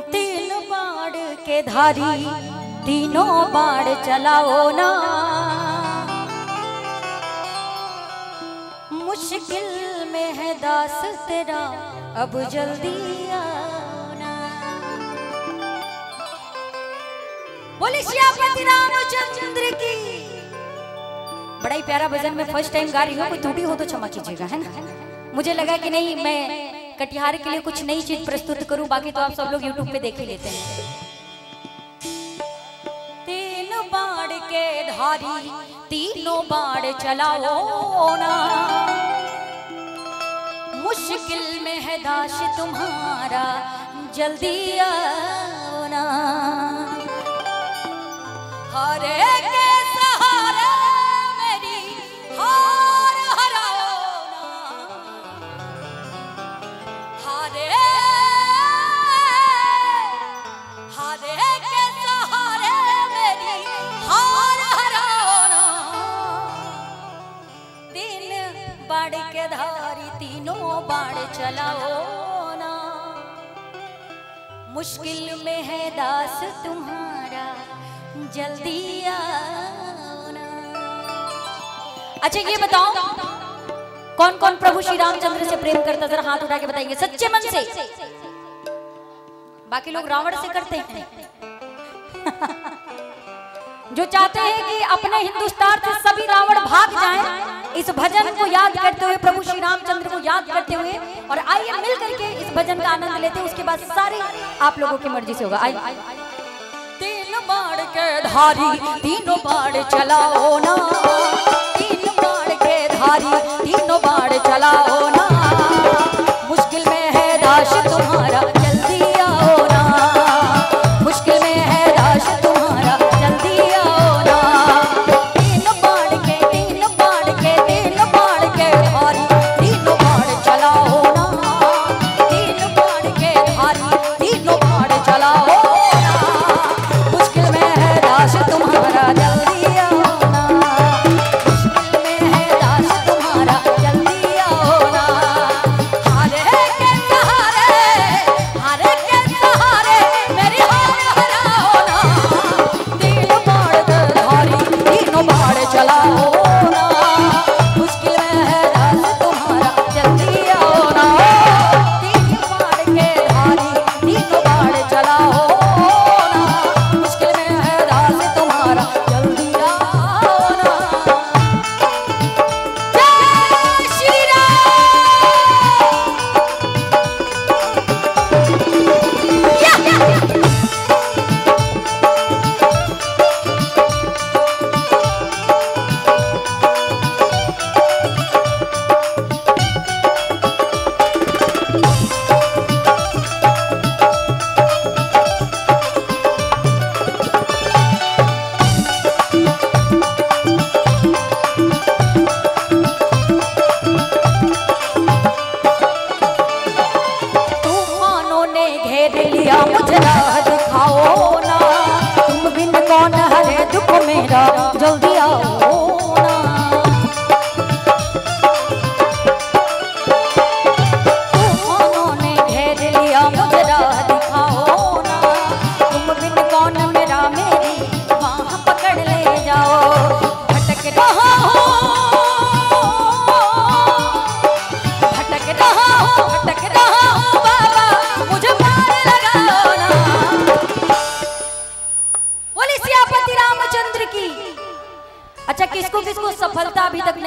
तीन बाड़ के धारी, तीनों बाड़ चलाओ ना। मुश्किल में है दास तेरा, अब जल्दी रामचंद्र की। बड़ा ही प्यारा भजन में फ़र्स्ट टाइम गा रही हूँ, कोई त्रुटि हो तो क्षमा कीजिएगा, है ना? मुझे लगा कि नहीं, मैं कटिहार के लिए कुछ नई चीज़ प्रस्तुत करूँ, बाकी तो आप सब लोग यूट्यूब पे देख ही लेते हैं। तीन बाड़ के धारी, तीनों बाड़ चलाओ ना। मुश्किल में है दाश तुम्हारा, जल्दी आओ ना। हरे के तीनों बाड़ चलाओ ना। मुश्किल में है दास तुम्हारा जल्दी आओ ना अच्छा ये बताओ कौन कौन प्रभु श्री रामचंद्र से प्रेम करता? जरा हाथ उठा के बताएँगे सच्चे मन से। बाकी लोग रावण से करते हैं। जो चाहते हैं कि अपने हिंदुस्तान से सभी रावण भाग जाएँ इस भजन को याद करते हुए, प्रभु श्री रामचंद्र को याद करते हुए और आइए मिल करके इस भजन का आनंद लेते हैं। उसके बाद सारे आप लोगों की मर्ज़ी से होगा। आइए। तीन बाढ़ के धारी, तीनों बाढ़ चलाओ ना। तीन बाढ़ के धारी, तीनों बाढ़ चलाओ ना।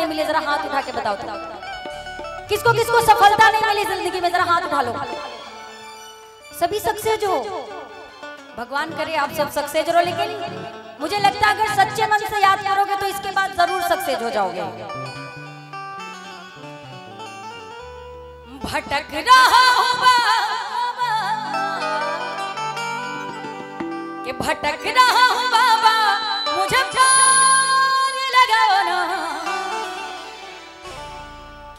नहीं मिली, जरा हाथ उठा के बताओ तो। किसको किसको सफलता नहीं मिली ज़िंदगी में, जरा हाथ उठा लो। सभी सक्सेस हो। भगवान करे आप सब सक्सेस हो लेकिन मुझे लगता है अगर सच्चे मन से याद करोगे तो इसके बाद ज़रूर सक्सेस हो जाओगे। भटक रहा हूँ भटक रहा हूँ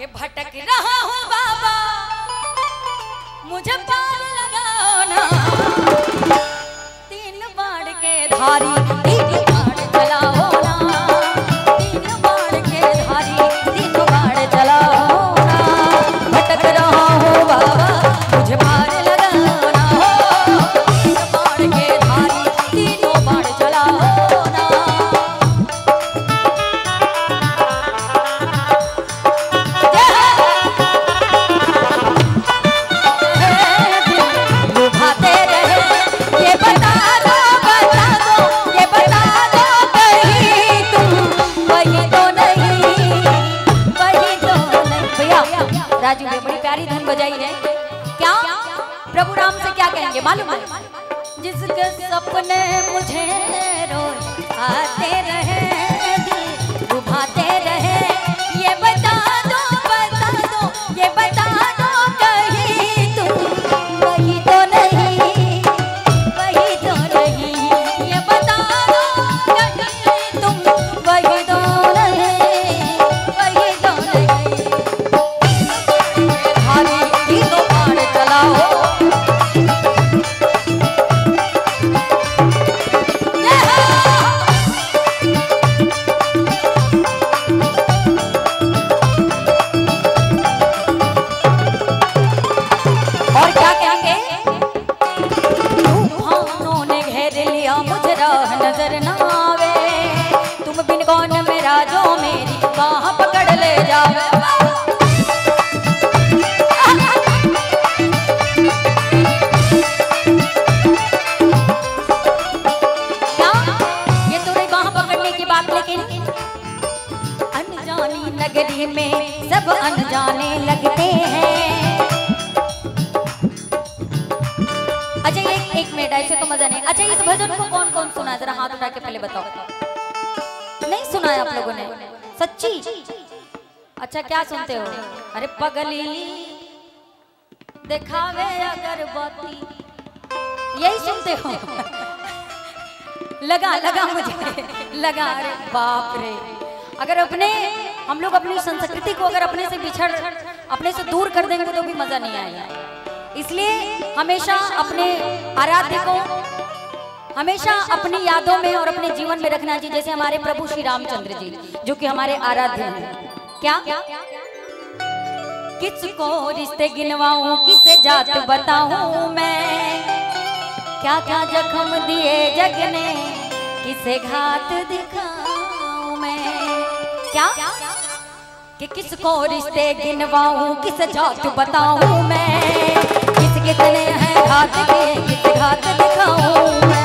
कि भटक रहा हूँ बाबा। मुझे पार लगाओ ना। तीन बाढ़ के धारी क्या? प्रभु राम से क्या कहेंगे? मालूम है? जिसके सपने मुझे रोज आते रहे। अनजाने लगते हैं। अच्छा एक एक मिनट, ऐसे तो मज़ा नहीं। अच्छा इस भजन को कौन कौन सुना जरा हाथ उठा के पहले बताओ। नहीं सुना आप लोगों ने? सच्ची? अच्छा क्या सुनते हो? अरे, पगली दिखावे अगरबत्ती। यही सुनते हो? लगा लगा मुझे। लगा, अरे बाप रे। अगर अपने हम लोग अपनी संस्कृति को अगर अपने से बिछड़, अपने से दूर कर देंगे तो भी मज़ा नहीं आएगा। इसलिए हमेशा अपने आराध्य को, हमेशा अपनी यादों में और अपने जीवन में रखना चाहिए, जैसे हमारे प्रभु श्री रामचंद्र जी, जो कि हमारे आराध्य हैं। क्या? किसको रिश्ते गिनवाऊं, किसे जात बताऊँ मैं? क्या क्या जख्म दिए जग ने किसे घात दिखाऊँ मैं? क्या? कि किसको रिश्ते गिनवाऊं, किस जात बताऊँ मैं? किस कितने हैं घात के, किस घात दिखाऊँ मैं?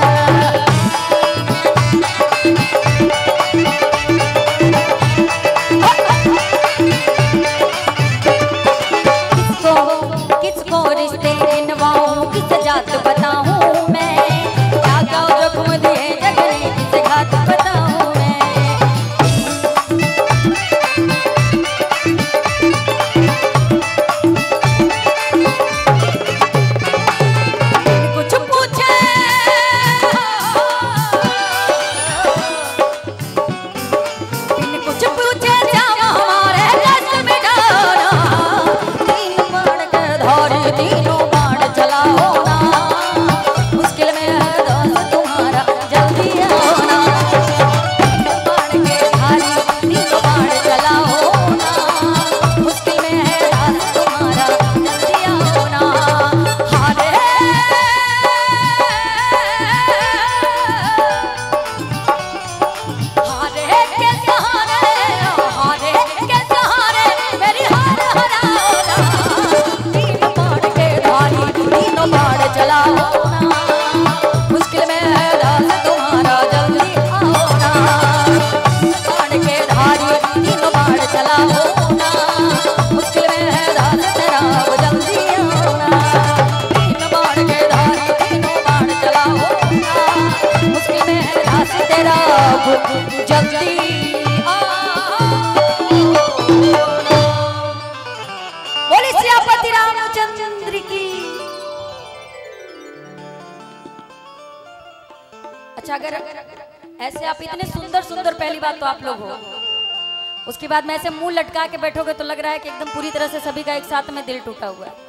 अच्छा अगर ऐसे आप इतने सुंदर सुंदर पहली बात तो आप लोग हो। उसके बाद में ऐसे मुँह लटका के बैठोगे तो लग रहा है कि एकदम पूरी तरह से सभी का एक साथ में दिल टूटा हुआ है।